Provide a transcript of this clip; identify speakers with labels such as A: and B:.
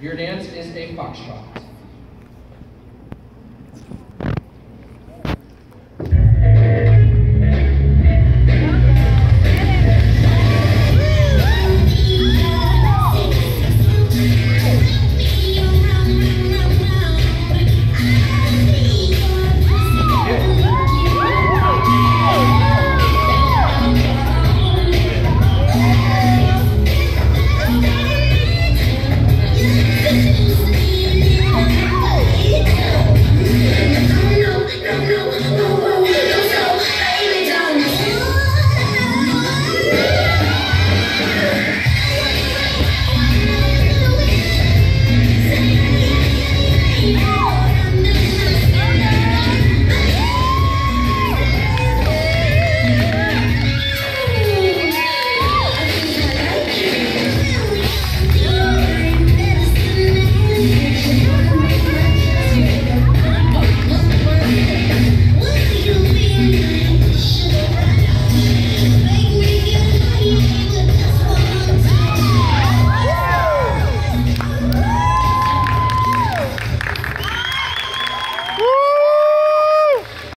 A: Your dance is a foxtrot.